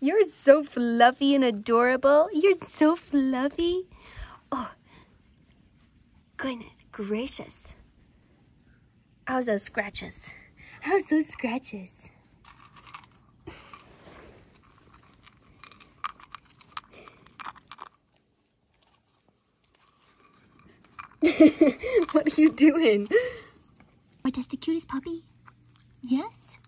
You're so fluffy and adorable. You're so fluffy. Oh, goodness gracious. How's those scratches? How's those scratches? what are you doing? Are just the cutest puppy? Yes?